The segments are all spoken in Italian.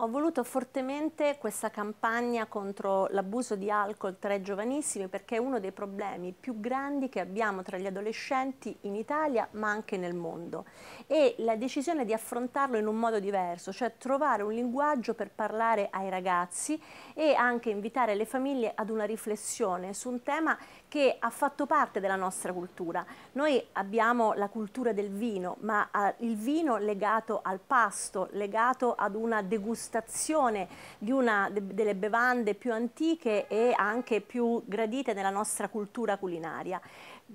Ho voluto fortemente questa campagna contro l'abuso di alcol tra i giovanissimi perché è uno dei problemi più grandi che abbiamo tra gli adolescenti in Italia ma anche nel mondo e la decisione di affrontarlo in un modo diverso, cioè trovare un linguaggio per parlare ai ragazzi e anche invitare le famiglie ad una riflessione su un tema che ha fatto parte della nostra cultura. Noi abbiamo la cultura del vino, ma eh, il vino legato al pasto, legato ad una degustazione degustazione di una delle bevande più antiche e anche più gradite nella nostra cultura culinaria.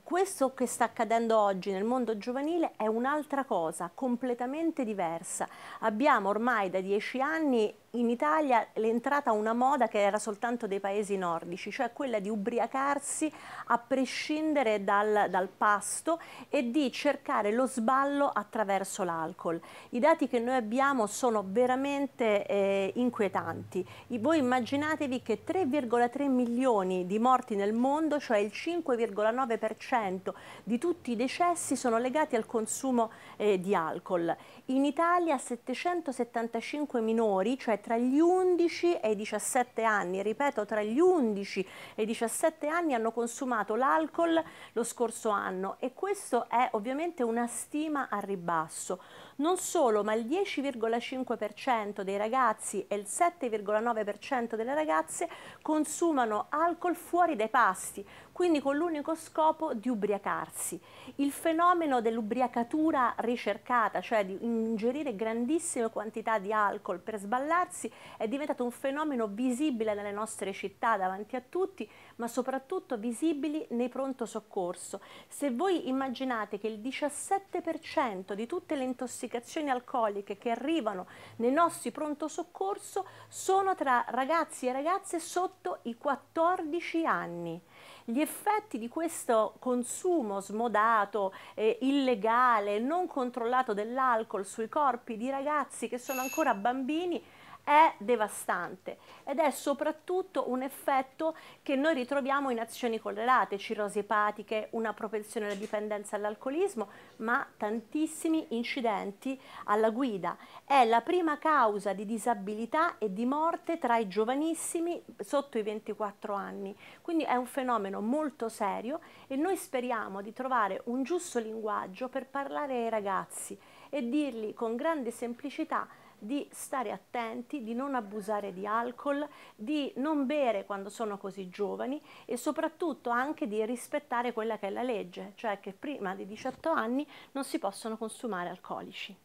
Questo che sta accadendo oggi nel mondo giovanile è un'altra cosa, completamente diversa. Abbiamo ormai da dieci anni in Italia l'entrata una moda che era soltanto dei paesi nordici, cioè quella di ubriacarsi a prescindere dal, dal pasto e di cercare lo sballo attraverso l'alcol. I dati che noi abbiamo sono veramente eh, inquietanti. Voi immaginatevi che 3,3 milioni di morti nel mondo, cioè il 5,9% di tutti i decessi sono legati al consumo eh, di alcol. In Italia 775 minori, cioè tra gli 11 e i 17 anni, ripeto tra gli 11 e i 17 anni hanno consumato l'alcol lo scorso anno e questo è ovviamente una stima a ribasso. Non solo, ma il 10,5% dei ragazzi e il 7,9% delle ragazze consumano alcol fuori dai pasti, quindi con l'unico scopo di ubriacarsi. Il fenomeno dell'ubriacatura ricercata, cioè di ingerire grandissime quantità di alcol per sballarsi, è diventato un fenomeno visibile nelle nostre città davanti a tutti, ma soprattutto visibili nei pronto soccorso. Se voi immaginate che il 17% di tutte le intossicazioni alcoliche che arrivano nei nostri pronto soccorso sono tra ragazzi e ragazze sotto i 14 anni. Gli effetti di questo consumo smodato, eh, illegale, non controllato dell'alcol sui corpi di ragazzi che sono ancora bambini è devastante ed è soprattutto un effetto che noi ritroviamo in azioni collerate, cirrosi epatiche, una propensione alla dipendenza all'alcolismo, ma tantissimi incidenti alla guida. È la prima causa di disabilità e di morte tra i giovanissimi sotto i 24 anni, quindi è un fenomeno molto serio e noi speriamo di trovare un giusto linguaggio per parlare ai ragazzi e dirgli con grande semplicità di stare attenti, di non abusare di alcol, di non bere quando sono così giovani e soprattutto anche di rispettare quella che è la legge, cioè che prima di 18 anni non si possono consumare alcolici.